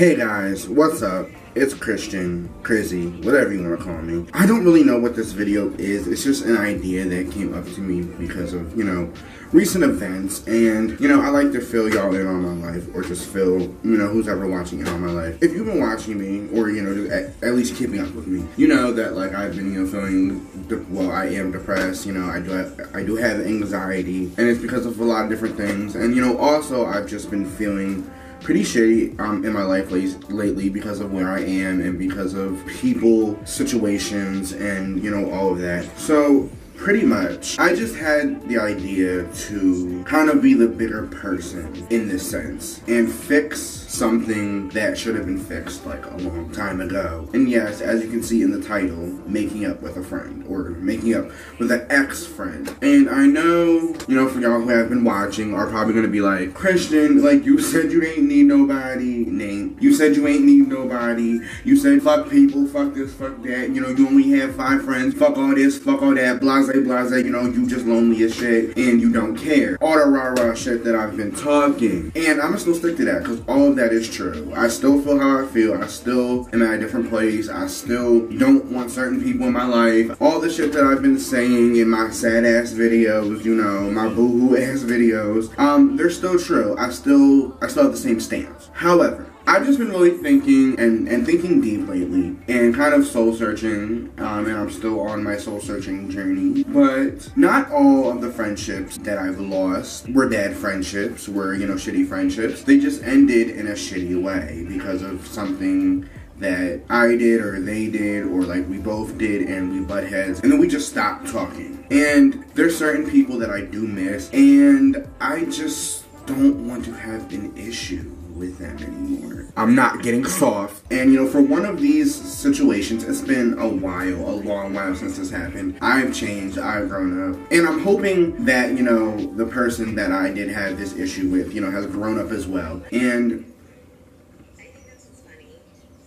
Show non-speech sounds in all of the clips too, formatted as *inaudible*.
hey guys, what's up? It's Christian, Chrizzy, whatever you want to call me. I don't really know what this video is. It's just an idea that came up to me because of, you know, recent events. And, you know, I like to fill y'all in on my life or just fill, you know, who's ever watching in on my life. If you've been watching me or, you know, at, at least keeping up with me, you know that, like, I've been, you know, feeling, well, I am depressed. You know, I do, have, I do have anxiety. And it's because of a lot of different things. And, you know, also I've just been feeling pretty shitty um, in my life lately because of where I am and because of people, situations, and you know all of that. So pretty much, I just had the idea to kind of be the bigger person in this sense and fix something that should have been fixed like a long time ago. And yes, as you can see in the title, making up with a friend or making up with an ex-friend. And I know, you know, for y'all who have been watching are probably gonna be like, Christian, like you said you ain't need nobody, Nate. You said you ain't need nobody. You said fuck people, fuck this, fuck that. You know, you only have five friends. Fuck all this, fuck all that, blase. You know, you just lonely as shit and you don't care. All the rah rah shit that I've been talking. And I'm gonna still stick to that because all of that is true. I still feel how I feel. I still am at a different place. I still don't want certain people in my life. All the shit that I've been saying in my sad ass videos, you know, my boo hoo ass videos, um, they're still true. I still, I still have the same stance. However, I've just been really thinking and, and thinking deep lately and kind of soul searching, um, and I'm still on my soul searching journey. But not all of the friendships that I've lost were bad friendships, were, you know, shitty friendships. They just ended in a shitty way because of something that I did or they did or like we both did and we butt heads and then we just stopped talking. And there's certain people that I do miss and I just don't want to have an issue with them anymore. I'm not getting soft. And you know, for one of these situations, it's been a while, a long while since this happened. I've changed, I've grown up. And I'm hoping that, you know, the person that I did have this issue with, you know, has grown up as well. And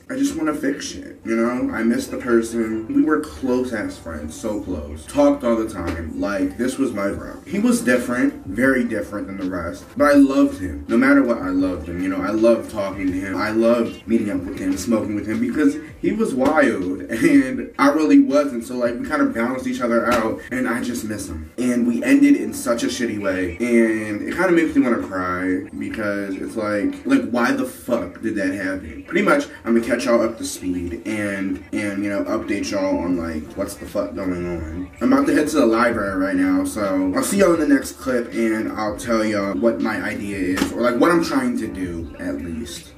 I just want to fix shit, you know? I miss the person. We were close ass friends, so close. Talked all the time, like this was my bro. He was different, very different than the rest, but I loved him. No matter what, I loved him, you know? I loved talking to him. I loved meeting up with him, smoking with him, because he was wild, *laughs* and I really wasn't, so like we kind of balanced each other out, and I just miss him. And we ended in such a shitty way, and it kind of makes me want to cry, because it's like, like why the fuck did that happen? Pretty much, I'm gonna catch y'all up to speed and and you know update y'all on like what's the fuck going on. I'm about to head to the library right now, so I'll see y'all in the next clip and I'll tell y'all what my idea is or like what I'm trying to do at least.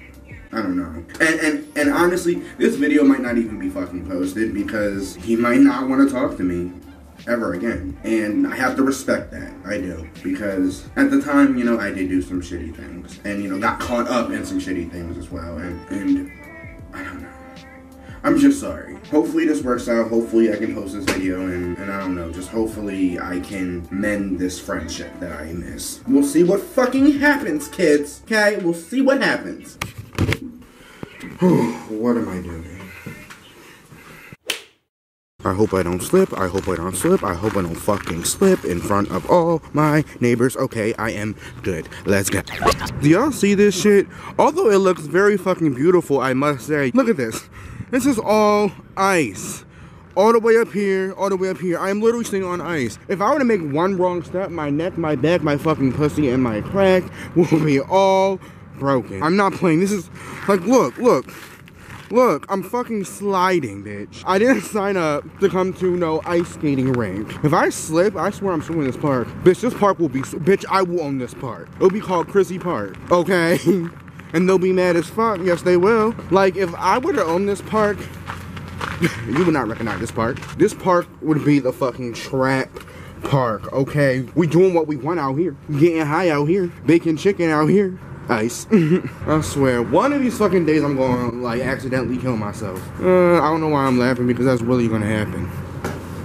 I don't know. And, and and honestly, this video might not even be fucking posted because he might not want to talk to me ever again. And I have to respect that. I do. Because at the time, you know, I did do some shitty things. And, you know, got caught up in some shitty things as well. And, and I don't know. I'm just sorry. Hopefully this works out. Hopefully I can post this video and, and I don't know, just hopefully I can mend this friendship that I miss. We'll see what fucking happens, kids. Okay? We'll see what happens. *sighs* what am I doing? I hope I don't slip. I hope I don't slip. I hope I don't fucking slip in front of all my neighbors. Okay, I am good. Let's go. Do y'all see this shit? Although it looks very fucking beautiful, I must say. Look at this. This is all ice. All the way up here, all the way up here. I am literally sitting on ice. If I were to make one wrong step, my neck, my back, my fucking pussy, and my crack *laughs* will be all broken. I'm not playing. This is like, look, look. Look, I'm fucking sliding, bitch. I didn't *laughs* sign up to come to no ice skating rink. If I slip, I swear I'm suing this park. Bitch, this park will be, bitch, I will own this park. It'll be called Chrizzy Park, okay? *laughs* and they'll be mad as fuck. Yes, they will. Like, if I were to own this park, *laughs* you would not recognize this park. This park would be the fucking trap park, okay? We doing what we want out here. Getting high out here. Baking chicken out here. Ice. *laughs* I swear, one of these fucking days I'm going to like accidentally kill myself. Uh, I don't know why I'm laughing because that's really gonna happen.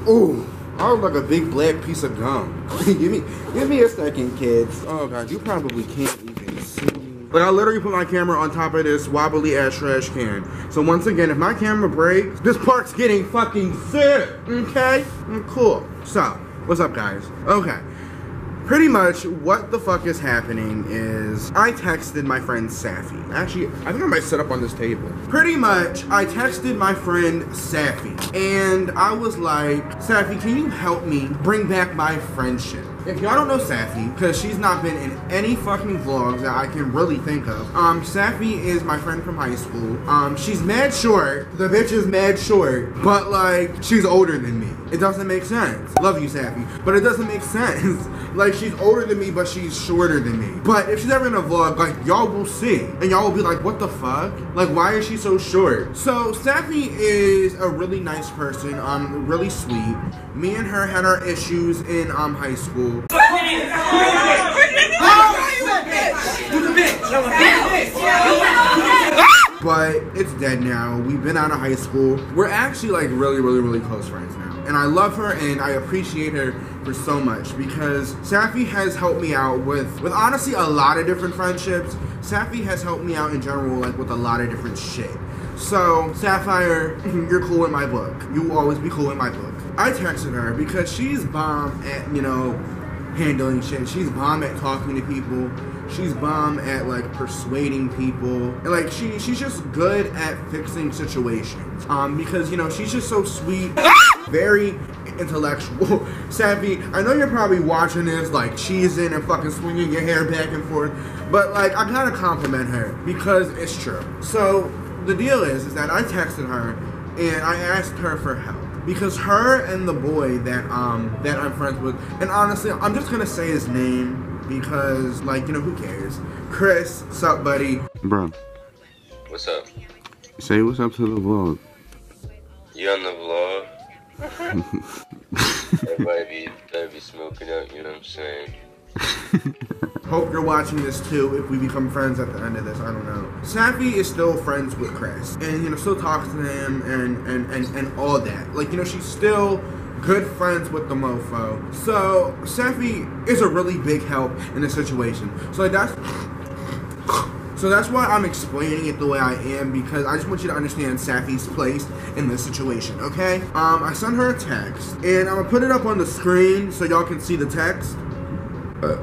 Ooh, I look like a big black piece of gum. *laughs* give me, give me a second, kids. Oh god, you probably can't even see. But I literally put my camera on top of this wobbly ass trash can. So once again, if my camera breaks, this part's getting fucking sick. Okay? Mm, cool. So, what's up, guys? Okay. Pretty much what the fuck is happening is I texted my friend Safi. Actually, I think I might set up on this table. Pretty much, I texted my friend Safi, and I was like, Safi, can you help me bring back my friendship? If y'all don't know Safi, because she's not been in any fucking vlogs that I can really think of, um, Safi is my friend from high school. Um, she's mad short. The bitch is mad short, but like, she's older than me. It doesn't make sense. Love you, Safi, but it doesn't make *laughs* sense. Like, she's older than me, but she's shorter than me. But if she's ever in a vlog, like, y'all will see, and y'all will be like, what the fuck? Like, why is she so short? So, Safi is a really nice person, um, really sweet. Me and her had our issues in um high school. But it's dead now. We've been out of high school. We're actually like really, really, really close friends now. And I love her and I appreciate her for so much because Safi has helped me out with with honestly a lot of different friendships. Safi has helped me out in general like with a lot of different shit. So, Sapphire, *laughs* you're cool in my book. You will always be cool in my book. I texted her because she's bomb at, you know, handling shit. She's bomb at talking to people. She's bomb at like persuading people. And like she she's just good at fixing situations. Um because you know, she's just so sweet, *laughs* very intellectual, *laughs* savvy. I know you're probably watching this like cheesing and fucking swinging your hair back and forth, but like I gotta compliment her because it's true. So the deal is is that I texted her and I asked her for help because her and the boy that um that I'm friends with, and honestly, I'm just gonna say his name because like you know who cares? Chris, what's up, buddy? Bro, What's up? say what's up to the vlog. You on the vlog? *laughs* Everybody be, everybody be smoking out, you know what I'm saying? *laughs* Hope you're watching this too. If we become friends at the end of this, I don't know. Safi is still friends with Chris, and you know still talks to him and and and and all that. Like you know she's still good friends with the mofo. So Safi is a really big help in this situation. So that's so that's why I'm explaining it the way I am because I just want you to understand Safi's place in this situation, okay? Um, I sent her a text and I'm gonna put it up on the screen so y'all can see the text. Uh,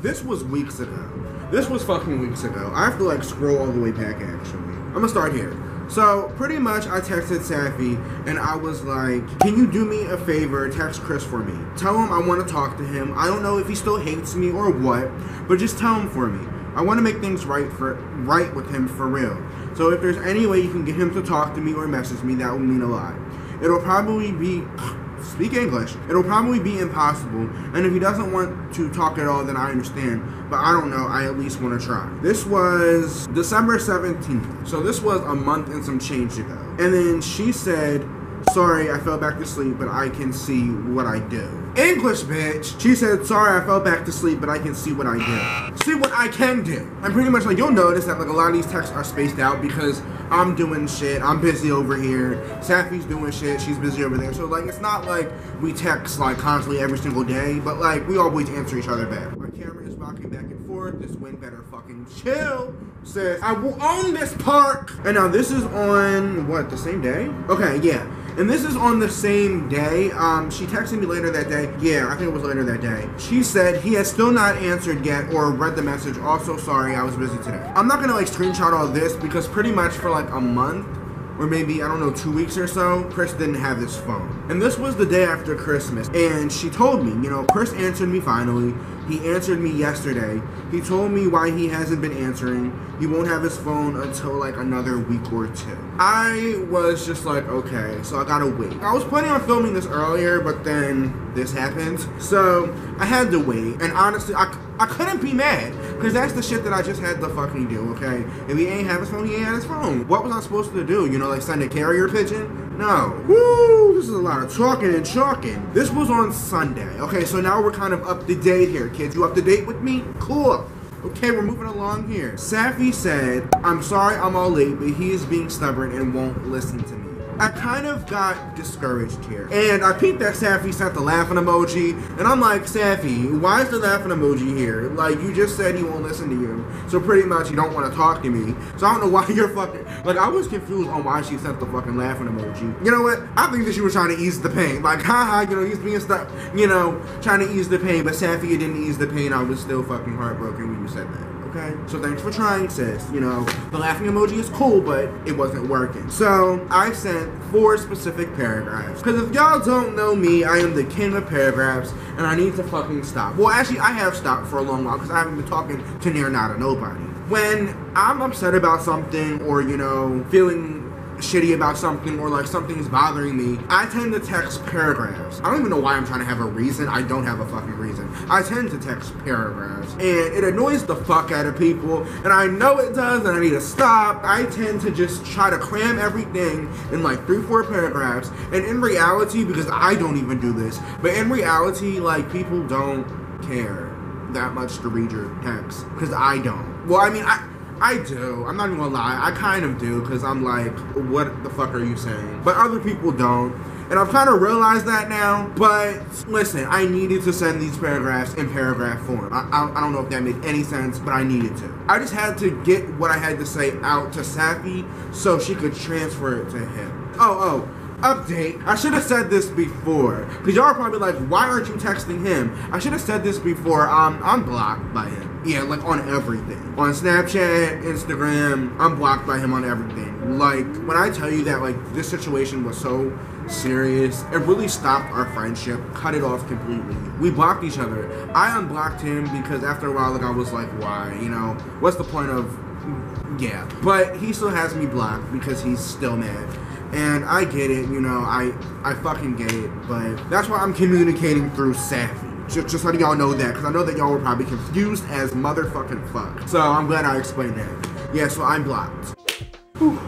this was weeks ago. This was fucking weeks ago. I have to like scroll all the way back actually. I'm gonna start here. So pretty much I texted Safi and I was like, can you do me a favor, text Chris for me. Tell him I want to talk to him. I don't know if he still hates me or what, but just tell him for me. I want to make things right for right with him for real. So if there's any way you can get him to talk to me or message me, that would mean a lot. It'll probably be *sighs* speak English. It'll probably be impossible. And if he doesn't want to talk at all, then I understand. But I don't know. I at least want to try. This was December 17th. So this was a month and some change ago. And then she said, Sorry, I fell back to sleep, but I can see what I do. English, bitch. She said, sorry, I fell back to sleep, but I can see what I do. See what I can do. I'm pretty much like, you'll notice that like a lot of these texts are spaced out because I'm doing shit. I'm busy over here. Safi's doing shit. She's busy over there. So like, it's not like we text like constantly every single day, but like we always answer each other back. My camera rocking back and forth. This wind better fucking chill. Says, I will own this park. And now this is on, what, the same day? Okay, yeah. And this is on the same day. Um, she texted me later that day. Yeah, I think it was later that day. She said he has still not answered yet or read the message. Also, sorry, I was busy today. I'm not gonna like screenshot all this because pretty much for like a month or maybe, I don't know, two weeks or so, Chris didn't have his phone. And this was the day after Christmas. And she told me, you know, Chris answered me finally. He answered me yesterday. He told me why he hasn't been answering. He won't have his phone until like another week or two. I was just like, okay, so I gotta wait. I was planning on filming this earlier, but then this happened. So I had to wait. And honestly, I, I couldn't be mad. Because that's the shit that I just had to fucking do, okay? If he ain't have his phone, he ain't had his phone. What was I supposed to do? You know, like send a carrier pigeon? No. Woo! This is a lot of talking and chalking. This was on Sunday. Okay, so now we're kind of up to date here, kids. You up to date with me? Cool. Okay, we're moving along here. Safi said, I'm sorry I'm all late, but he is being stubborn and won't listen to me. I kind of got discouraged here. And I peeped that Safi sent the laughing emoji, and I'm like, Safi, why is the laughing emoji here? Like, you just said he won't listen to you, so pretty much you don't want to talk to me. So I don't know *laughs* why you're fucking, like, I was confused on why she sent the fucking laughing emoji. You know what? I think that she was trying to ease the pain. Like, *laughs* haha, you know, he's being stuck, you know, trying to ease the pain, but Safi, it didn't ease the pain. I was still fucking heartbroken when you said that okay? So thanks for trying, sis. You know, the laughing emoji is cool, but it wasn't working. So I sent four specific paragraphs. Because if y'all don't know me, I am the king of paragraphs, and I need to fucking stop. Well, actually, I have stopped for a long while because I haven't been talking to near not a nobody. When I'm upset about something or, you know, feeling shitty about something or like something's bothering me, I tend to text paragraphs. I don't even know why I'm trying to have a reason. I don't have a fucking reason. I tend to text paragraphs. And it annoys the fuck out of people. And I know it does and I need to stop. I tend to just try to cram everything in like three, four paragraphs. And in reality, because I don't even do this, but in reality, like people don't care that much to read your text. Because I don't. Well, I mean, I I do. I'm not even gonna lie. I kind of do because I'm like, what the fuck are you saying? But other people don't. And I've kind of realized that now. But listen, I needed to send these paragraphs in paragraph form. I, I, I don't know if that made any sense, but I needed to. I just had to get what I had to say out to Safi so she could transfer it to him. Oh, oh update. I should have said this before. Because y'all are probably like, why aren't you texting him? I should have said this before. Um, I'm blocked by him. Yeah, like on everything. On Snapchat, Instagram, I'm blocked by him on everything. Like, when I tell you that, like, this situation was so serious, it really stopped our friendship, cut it off completely. We blocked each other. I unblocked him because after a while, like, I was like, why? You know, what's the point of. Yeah. But he still has me blocked because he's still mad. And I get it, you know, I I fucking get it, but that's why I'm communicating through Safi. Just, just letting y'all know that, because I know that y'all were probably confused as motherfucking fuck. So I'm glad I explained that. Yeah, so I'm blocked. Whew.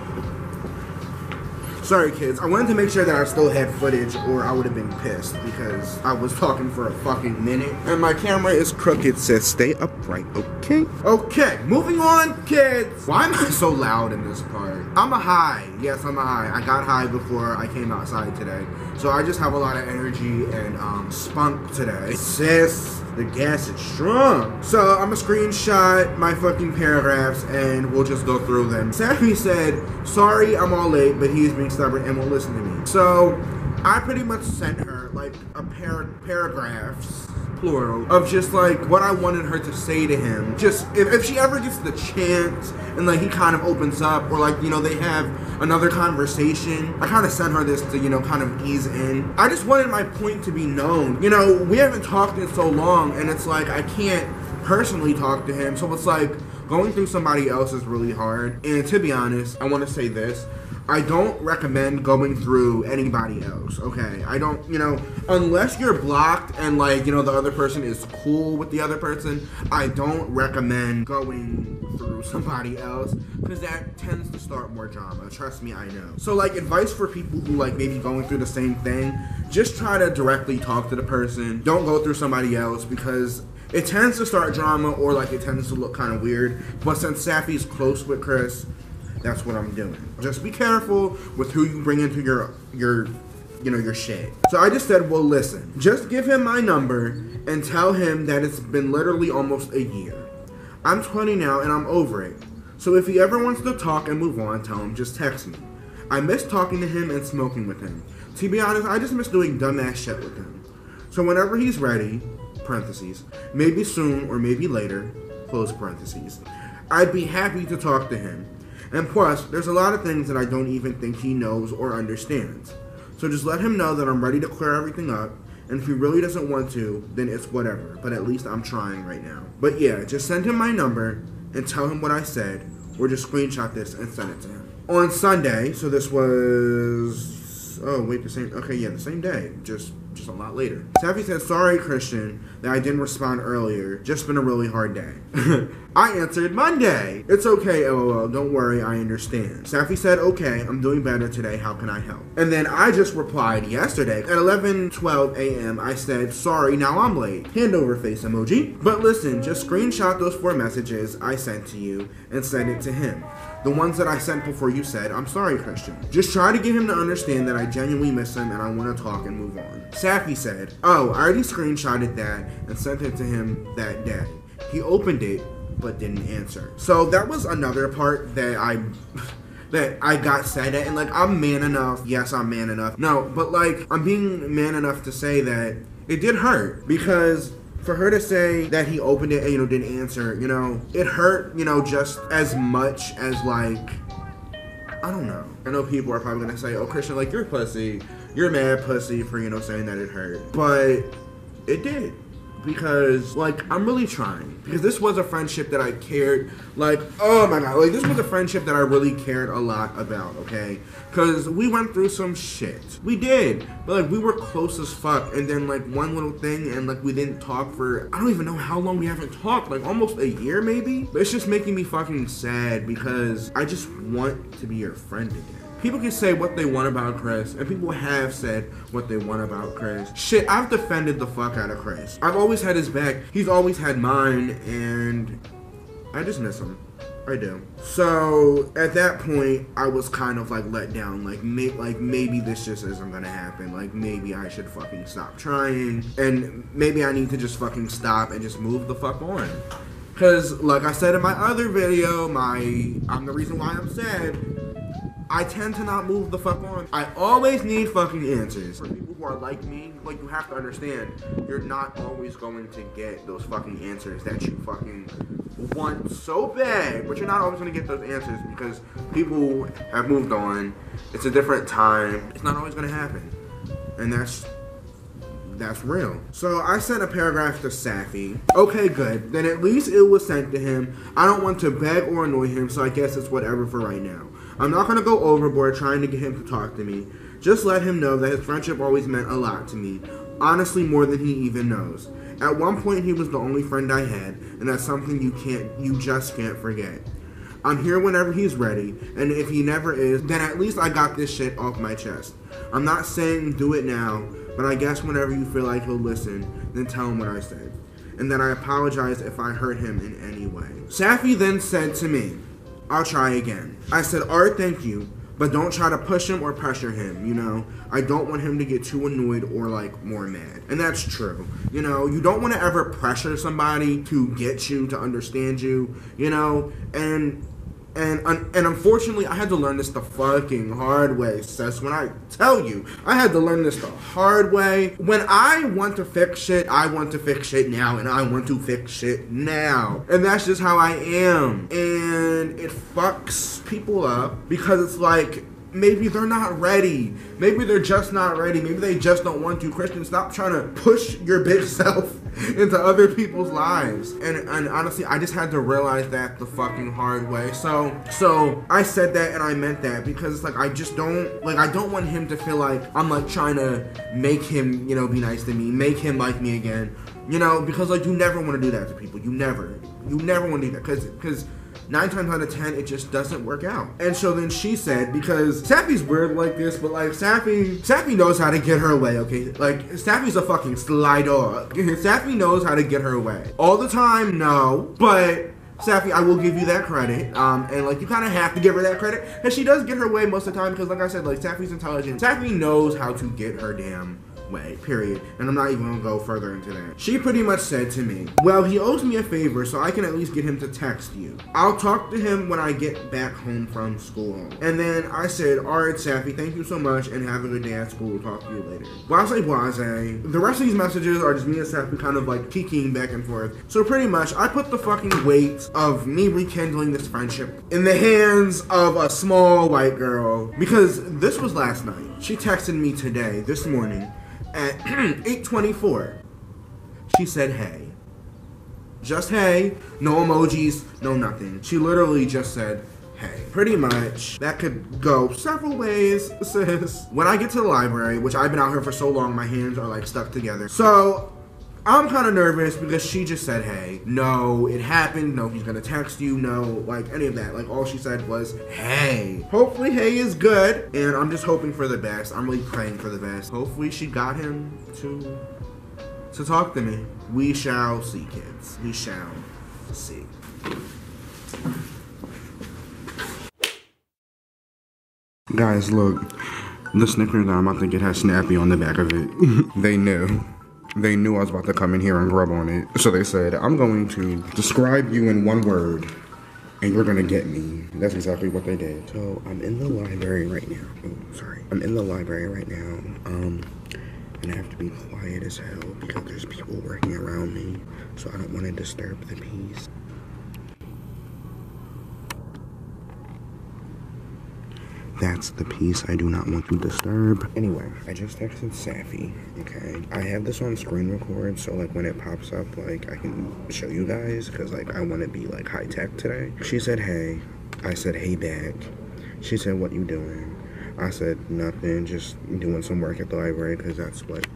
Sorry, kids. I wanted to make sure that I still had footage, or I would have been pissed because I was talking for a fucking minute. And my camera is crooked, says stay upright, okay? Okay, moving on, kids. Why am I so loud in this part? I'm a high. Yes, I'm a high. I got high before I came outside today. So I just have a lot of energy and um, spunk today. Sis. The gas is strong. So I'm gonna screenshot my fucking paragraphs and we'll just go through them. Safi said, sorry I'm all late, but he's being stubborn and won't listen to me. So I pretty much sent her like a pair paragraphs plural of just like what I wanted her to say to him. Just if, if she ever gets the chance and like he kind of opens up or like you know they have another conversation, I kind of sent her this to you know kind of ease in. I just wanted my point to be known. You know we haven't talked in so long and it's like I can't personally talk to him, so it's like going through somebody else is really hard. And to be honest, I want to say this. I don't recommend going through anybody else, okay? I don't, you know, unless you're blocked and like, you know, the other person is cool with the other person, I don't recommend going through *laughs* somebody else because that tends to start more drama. Trust me, I know. So like advice for people who like maybe going through the same thing, just try to directly talk to the person. Don't go through somebody else because it tends to start drama or like it tends to look kind of weird. But since Safi's close with Chris, that's what I'm doing. Just be careful with who you bring into your your you know your shit. So I just said, well, listen, just give him my number and tell him that it's been literally almost a year. I'm 20 now and I'm over it. So if he ever wants to talk and move on, tell him just text me. I miss talking to him and smoking with him. To be honest, I just miss doing dumbass shit with him. So whenever he's ready, parentheses, maybe soon or maybe later, close parentheses, I'd be happy to talk to him and plus, there's a lot of things that I don't even think he knows or understands. So just let him know that I'm ready to clear everything up. And if he really doesn't want to, then it's whatever. But at least I'm trying right now. But yeah, just send him my number and tell him what I said, or just screenshot this and send it to him. On Sunday, so this was oh wait, the same okay, yeah, the same day. Just just a lot later. Safi said, sorry, Christian, that I didn't respond earlier. Just been a really hard day. *laughs* I answered Monday. It's okay, lol. Don't worry, I understand. Safi said, okay, I'm doing better today. How can I help? And then I just replied yesterday. At 11 12 a.m., I said, sorry, now I'm late. Hand over face emoji. But listen, just screenshot those four messages I sent to you and send it to him. The ones that I sent before you said, I'm sorry, Christian. Just try to get him to understand that I genuinely miss him and I want to talk and move on. Safi said, Oh, I already screenshotted that and sent it to him that day. He opened it, but didn't answer. So that was another part that I. *laughs* that I got said at, and like I'm man enough. Yes, I'm man enough. No, but like I'm being man enough to say that it did hurt because for her to say that he opened it and you know didn't answer, you know, it hurt, you know, just as much as like I don't know. I know people are probably gonna say, "Oh, Christian, like you're pussy, you're mad pussy for you know saying that it hurt," but it did. Because like I'm really trying. Because this was a friendship that I cared like oh my god like this was a friendship that I really cared a lot about okay? Because we went through some shit. We did. But like we were close as fuck. And then like one little thing and like we didn't talk for I don't even know how long we haven't talked. Like almost a year maybe? But it's just making me fucking sad because I just want to be your friend again People can say what they want about Chris, and people have said what they want about Chris. Shit, I've defended the fuck out of Chris. I've always had his back. He's always had mine, and I just miss him. I do. So at that point, I was kind of like let down. Like, may- like maybe this just isn't gonna happen. Like maybe I should fucking stop trying, and maybe I need to just fucking stop and just move the fuck on. Cause like I said in my other video, my I'm the reason why I'm sad. I tend to not move the fuck on. I always need fucking answers. For people who are like me, like you have to understand, you're not always going to get those fucking answers that you fucking want so bad, but you're not always gonna get those answers because people have moved on. It's a different time. It's not always gonna happen. And that's that's real. So I sent a paragraph to Safi. Okay, good. Then at least it was sent to him. I don't want to beg or annoy him, so I guess it's whatever for right now. I'm not gonna go overboard trying to get him to talk to me. Just let him know that his friendship always meant a lot to me. Honestly, more than he even knows. At one point, he was the only friend I had, and that's something you can't, you just can't forget. I'm here whenever he's ready, and if he never is, then at least I got this shit off my chest. I'm not saying do it now, but I guess whenever you feel like he'll listen, then tell him what I said. And that I apologize if I hurt him in any way. Safi then said to me, I'll try again. I said, Art, thank you, but don't try to push him or pressure him, you know? I don't want him to get too annoyed or like more mad. And that's true. You know, you don't want to ever pressure somebody to get you, to understand you, you know? And and and unfortunately, I had to learn this the fucking hard way, sis. When I tell you, I had to learn this the hard way. When I want to fix shit, I want to fix shit now, and I want to fix shit now. And that's just how I am. And it fucks people up because it's like, maybe they're not ready. Maybe they're just not ready. Maybe they just don't want to. Christian, stop trying to push your big *laughs* self *laughs* into other people's lives. And and honestly, I just had to realize that the fucking hard way. So so I said that and I meant that because it's like I just don't like I don't want him to feel like I'm like trying to make him, you know, be nice to me, make him like me again. You know, because like you never want to do that to people. You never. You never want to do that because because nine times out of ten, it just doesn't work out. And so then she said, because Sappy's weird like this, but like Sappy, Sappy knows how to get her way, okay? Like Sappy's a fucking slider. Sappy knows how to get her way. All the time, no, but Safi, I will give you that credit. Um, and like you kind of have to give her that credit, and she does get her way most of the time because, like I said, like Safi's intelligent. Safi knows how to get her damn way. Period. And I'm not even gonna go further into that. She pretty much said to me, "Well, he owes me a favor, so I can at least get him to text you. I'll talk to him when I get back home from school." And then I said, "All right, Safi, thank you so much, and have a good day at school. We'll talk to you later." Blase, blase. The rest of these messages are just me and Safi kind of like kicking back and forth. So pretty much, I put the fucking weight of me rekindling this friendship in the hands of a small white girl because this was last night. She texted me today, this morning, at *clears throat* 8:24. She said, "Hey." Just hey, no emojis, no nothing. She literally just said, hey. Pretty much, that could go several ways, *laughs* sis. When I get to the library, which I've been out here for so long, my hands are like stuck together. So, I'm kind of nervous because she just said, hey, no, it happened, no, he's gonna text you, no, like any of that. Like, all she said was, hey. Hopefully, hey is good, and I'm just hoping for the best. I'm really praying for the best. Hopefully, she got him to to talk to me. We shall see, kids. We shall see. Guys, look. The Snicker um, that I'm about to get has Snappy on the back of it. *laughs* they knew. They knew I was about to come in here and grub on it. So they said, I'm going to describe you in one word and you're gonna get me. That's exactly what they did. So I'm in the library right now. Oh, sorry. I'm in the library right now. Um, and I have to be quiet as hell because there's people working around me. So I don't want to disturb the peace. That's the piece I do not want to disturb. Anyway, I just texted Safi, okay? I have this on screen record, so like when it pops up, like I can show you guys, because like I want to be like high tech today. She said, hey. I said, hey back. She said, what you doing? I said, nothing, just doing some work at the library, because that's what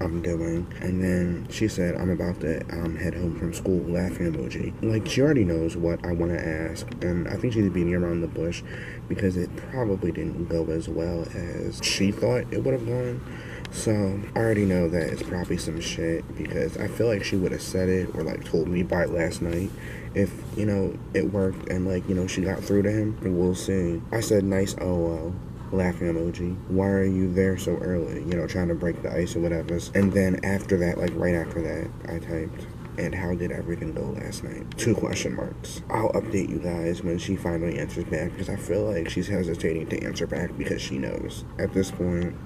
I'm doing. And then she said, I'm about to um, head home from school, laughing emoji. Like, she already knows what I want to ask. And I think she's beating around the bush because it probably didn't go as well as she thought it would have gone. So I already know that it's probably some shit because I feel like she would have said it or like told me by last night if you know it worked and like you know she got through to him. We'll see. I said nice oh laughing emoji. Why are you there so early? You know, trying to break the ice or whatever. And then after that, like right after that, I typed, and how did everything go last night? Two question marks. I'll update you guys when she finally answers back because I feel like she's hesitating to answer back because she knows. At this point,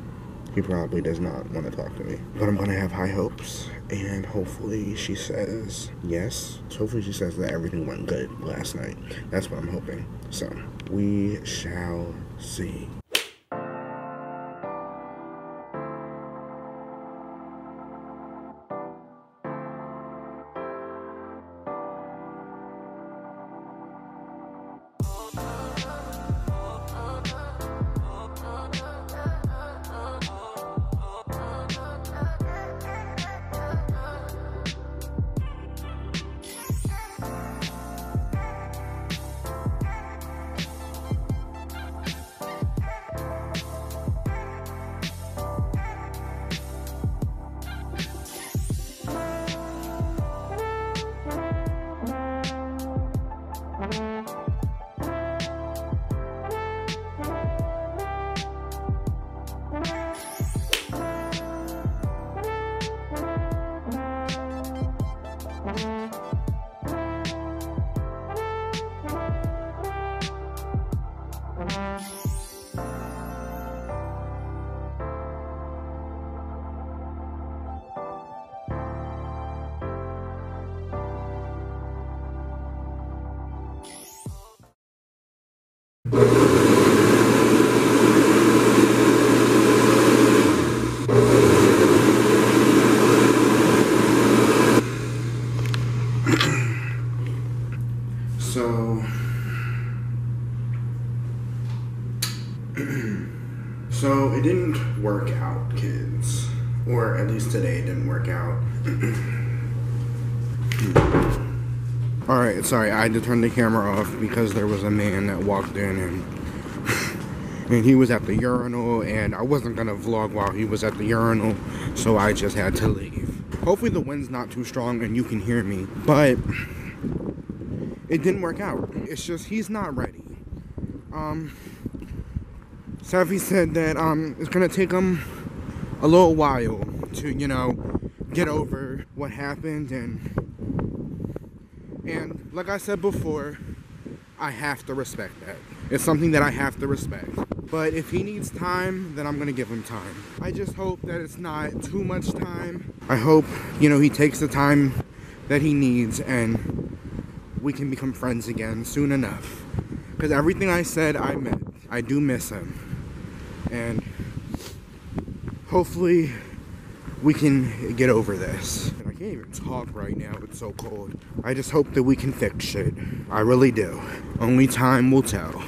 he probably does not want to talk to me. But I'm gonna have high hopes, and hopefully she says yes. Hopefully she says that everything went good last night. That's what I'm hoping. So we shall see. Least today it didn't work out. *clears throat* Alright, sorry, I had to turn the camera off because there was a man that walked in and *laughs* and he was at the urinal and I wasn't gonna vlog while he was at the urinal, so I just had to leave. Hopefully the wind's not too strong and you can hear me, but *clears throat* it didn't work out. It's just he's not ready. Um Safi said that um it's gonna take him a little while to, you know, get over what happened and and like I said before, I have to respect that. It's something that I have to respect. But if he needs time, then I'm gonna give him time. I just hope that it's not too much time. I hope, you know, he takes the time that he needs and we can become friends again soon enough. Because everything I said, I meant. I do miss him. And hopefully we can get over this. I can't even talk right now, it's so cold. I just hope that we can fix it. I really do. Only time will tell.